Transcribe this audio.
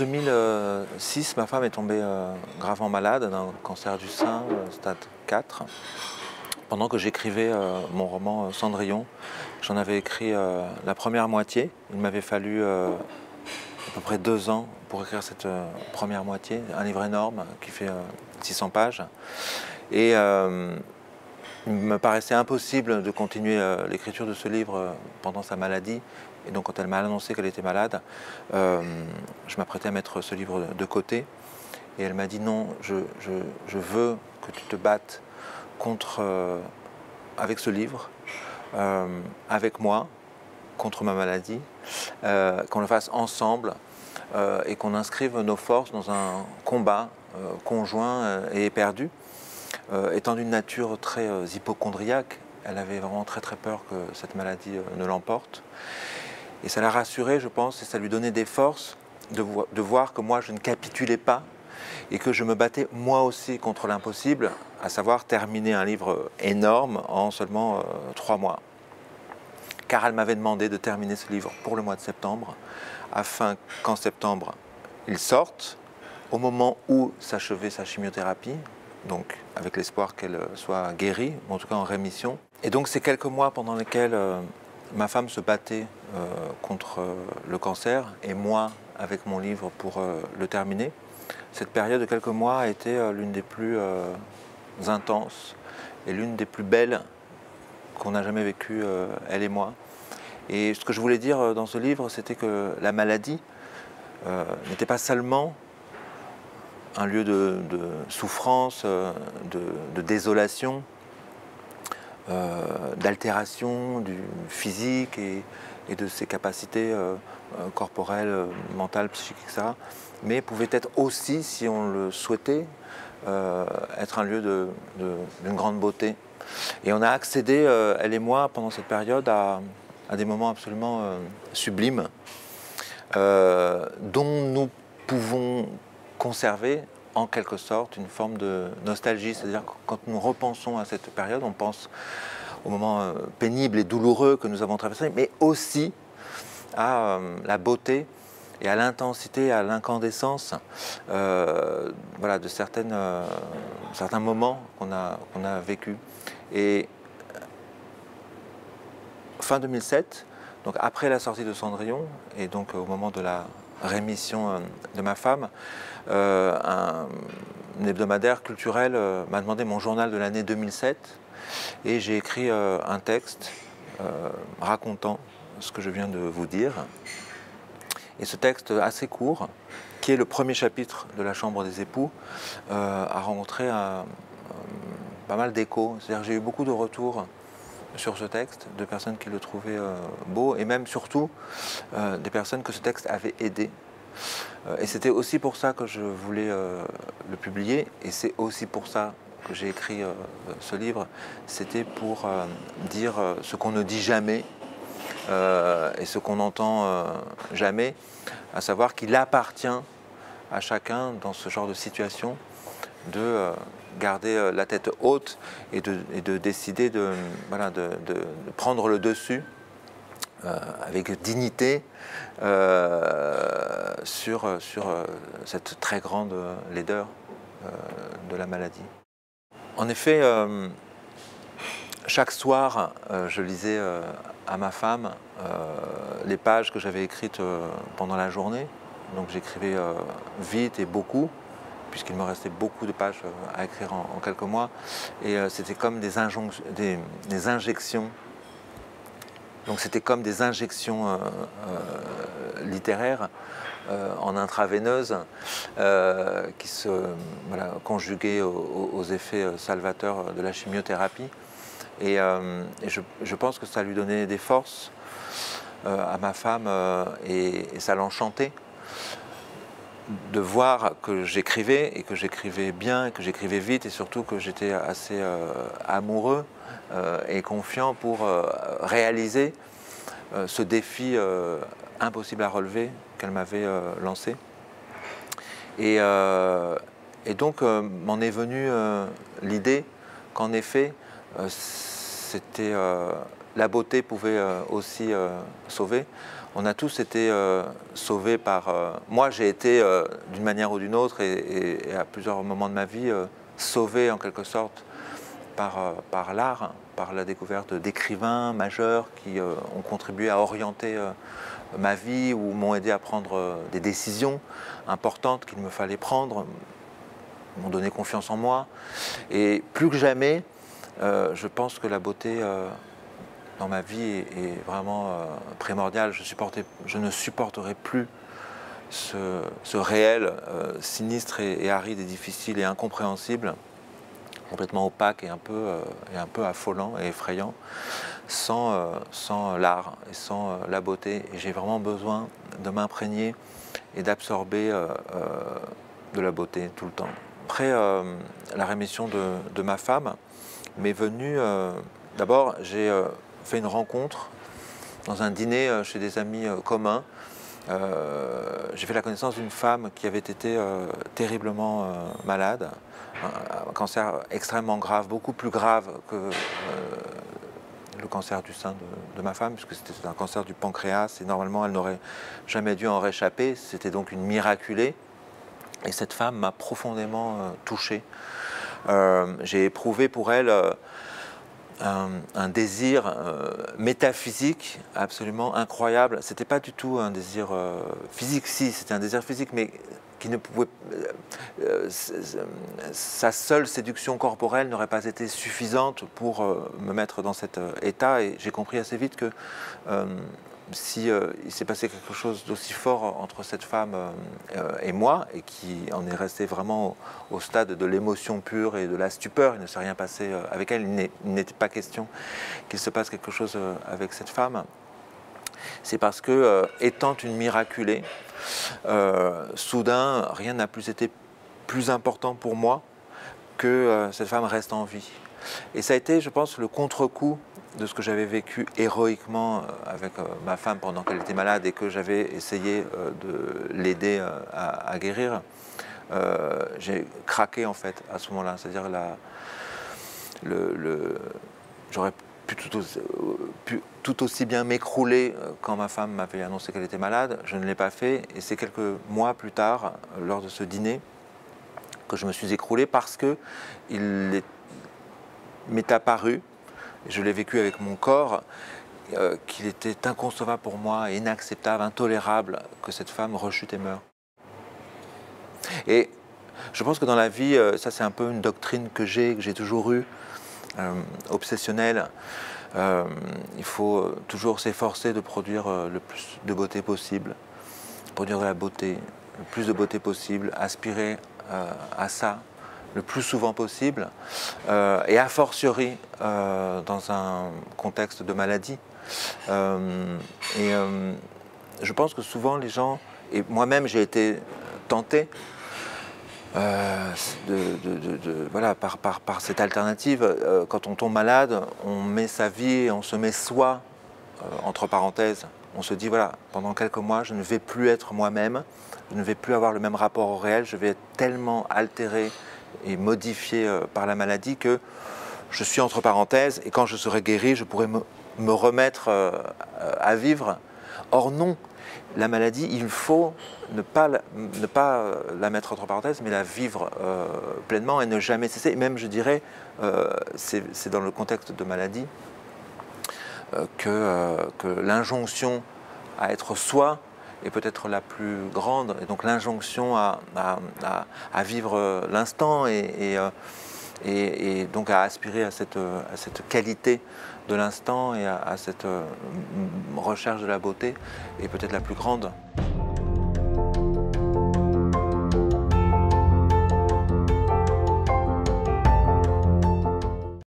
2006, ma femme est tombée gravement malade d'un cancer du sein, stade 4 pendant que j'écrivais mon roman Cendrillon. J'en avais écrit la première moitié. Il m'avait fallu à peu près deux ans pour écrire cette première moitié, un livre énorme qui fait 600 pages. Et il me paraissait impossible de continuer euh, l'écriture de ce livre euh, pendant sa maladie. Et donc quand elle m'a annoncé qu'elle était malade, euh, je m'apprêtais à mettre ce livre de côté. Et elle m'a dit non, je, veux que tu te battes contre, avec ce livre, avec moi, contre ma maladie, qu'on le fasse ensemble et qu'on inscrive nos forces dans un combat conjoint et éperdu. Euh, étant d'une nature très euh, hypochondriaque, elle avait vraiment très très peur que cette maladie euh, ne l'emporte. Et ça l'a rassurée, je pense, et ça lui donnait des forces de, voir que moi je ne capitulais pas et que je me battais moi aussi contre l'impossible, à savoir terminer un livre énorme en seulement trois mois. Car elle m'avait demandé de terminer ce livre pour le mois de septembre, afin qu'en septembre il sorte, au moment où s'achevait sa chimiothérapie, donc avec l'espoir qu'elle soit guérie, en tout cas en rémission. Et donc ces quelques mois pendant lesquels euh, ma femme se battait euh, contre euh, le cancer et moi avec mon livre pour le terminer, cette période de quelques mois a été l'une des plus intenses et l'une des plus belles qu'on a jamais vécues, elle et moi. Et ce que je voulais dire dans ce livre, c'était que la maladie n'était pas seulement un lieu de, souffrance, euh, de, désolation, euh, d'altération du physique et, de ses capacités euh, corporelles, mentales, psychiques, etc. Mais pouvait être aussi, si on le souhaitait, être un lieu d'une grande beauté. Et on a accédé, elle et moi, pendant cette période, à des moments absolument sublimes, dont nous pouvons conserver en quelque sorte une forme de nostalgie. C'est-à-dire que quand nous repensons à cette période, on pense au moment euh, pénible et douloureux que nous avons traversé, mais aussi à euh, la beauté et à l'intensité, à l'incandescence euh, voilà, de certaines, certains moments qu'on a, qu'on a vécus. Et fin 2007, donc après la sortie de Cendrillon, et donc au moment de la rémission euh, de ma femme, euh, un, hebdomadaire culturel euh, m'a demandé mon journal de l'année 2007 et j'ai écrit un texte racontant ce que je viens de vous dire. Et ce texte assez court, qui est le premier chapitre de la Chambre des époux, a rencontré pas mal d'échos. C'est-à-dire j'ai eu beaucoup de retours sur ce texte, de personnes qui le trouvaient euh, beau, et même surtout euh, des personnes que ce texte avait aidé. Euh, et c'était aussi pour ça que je voulais le publier, et c'est aussi pour ça que j'ai écrit ce livre. C'était pour dire ce qu'on ne dit jamais et ce qu'on n'entend jamais, à savoir qu'il appartient à chacun dans ce genre de situation de garder euh, la tête haute et de, décider de, prendre le dessus euh, avec dignité euh, sur, cette très grande laideur de la maladie. En effet, chaque soir, je lisais à ma femme les pages que j'avais écrites pendant la journée. Donc j'écrivais vite et beaucoup puisqu'il me restait beaucoup de pages euh, à écrire en, quelques mois. Et euh, c'était comme des, injections. Donc c'était comme des injections euh, littéraires en intraveineuse qui se conjuguaient aux, effets salvateurs de la chimiothérapie. Et, je, pense que ça lui donnait des forces à ma femme et ça l'enchantait de voir que j'écrivais et que j'écrivais bien, que j'écrivais vite et surtout que j'étais assez euh, amoureux euh, et confiant pour euh, réaliser ce défi impossible à relever qu'elle m'avait lancé. Et, donc m'en est venue l'idée qu'en effet, la beauté pouvait aussi sauver on a tous été sauvés par... moi, j'ai été, d'une manière ou d'une autre, et, à plusieurs moments de ma vie, sauvé en quelque sorte par, par l'art, par la découverte d'écrivains majeurs qui ont contribué à orienter ma vie ou m'ont aidé à prendre des décisions importantes qu'il me fallait prendre, m'ont donné confiance en moi. Et plus que jamais, euh, je pense que la beauté euh, dans ma vie est, vraiment euh, primordiale. Je, ne supporterai plus ce, réel sinistre et, aride et difficile et incompréhensible, complètement opaque et un peu, peu affolant et effrayant, sans, sans l'art et sans la beauté. J'ai vraiment besoin de m'imprégner et d'absorber de la beauté tout le temps. Après euh, la rémission de, ma femme, m'est venue. Euh, d'abord, j'ai euh, fait une rencontre dans un dîner chez des amis communs. j'ai fait la connaissance d'une femme qui avait été terriblement malade, un, cancer extrêmement grave, beaucoup plus grave que le cancer du sein de, de ma femme, puisque c'était un cancer du pancréas et normalement elle n'aurait jamais dû en réchapper. C'était donc une miraculée. Et cette femme m'a profondément euh, touché. Euh, j'ai éprouvé pour elle euh, un, désir métaphysique absolument incroyable. C'était pas du tout un désir physique, si, c'était un désir physique, mais qui ne pouvait. sa seule séduction corporelle n'aurait pas été suffisante pour me mettre dans cet état. Et j'ai compris assez vite que si euh, il s'est passé quelque chose d'aussi fort entre cette femme euh, et moi, et qui en est resté vraiment au, stade de l'émotion pure et de la stupeur, il ne s'est rien passé euh, avec elle, il n'était pas question qu'il se passe quelque chose avec cette femme, c'est parce que, étant une miraculée, soudain, rien n'a plus été plus important pour moi que cette femme reste en vie. Et ça a été, je pense, le contre-coup de ce que j'avais vécu héroïquement euh, avec euh, ma femme pendant qu'elle était malade et que j'avais essayé euh, de l'aider à, guérir, j'ai craqué en fait à ce moment-là. C'est-à-dire la, le, j'aurais pu tout, aussi, bien m'écrouler quand ma femme m'avait annoncé qu'elle était malade. Je ne l'ai pas fait et c'est quelques mois plus tard, lors de ce dîner, que je me suis écroulé parce que il m'est apparu je l'ai vécu avec mon corps, euh, qu'il était inconcevable pour moi, inacceptable, intolérable que cette femme rechute et meure. Et je pense que dans la vie, euh, ça c'est un peu une doctrine que j'ai, que j'ai toujours eue, euh, obsessionnelle. il faut toujours s'efforcer de produire le plus de beauté possible, produire de la beauté, le plus de beauté possible, aspirer à ça le plus souvent possible, euh, et a fortiori euh, dans un contexte de maladie. Euh, et je pense que souvent les gens, et moi-même j'ai été tenté, de, voilà, par, par, par, cette alternative, quand on tombe malade, on met sa vie on se met soi entre parenthèses. On se dit, voilà, pendant quelques mois, je ne vais plus être moi-même, je ne vais plus avoir le même rapport au réel, je vais être tellement altéré et modifié euh, par la maladie que je suis entre parenthèses et quand je serai guéri, je pourrai me, remettre euh, à vivre. Or non, la maladie, il faut ne pas, la, euh, mettre entre parenthèses, mais la vivre pleinement et ne jamais cesser. Même, je dirais, c'est dans le contexte de maladie que l'injonction à être soi est peut-être la plus grande. Et donc l'injonction à, vivre l'instant euh, et, donc à aspirer à cette, à cette qualité de l'instant et à, cette euh, recherche de la beauté est peut-être la plus grande.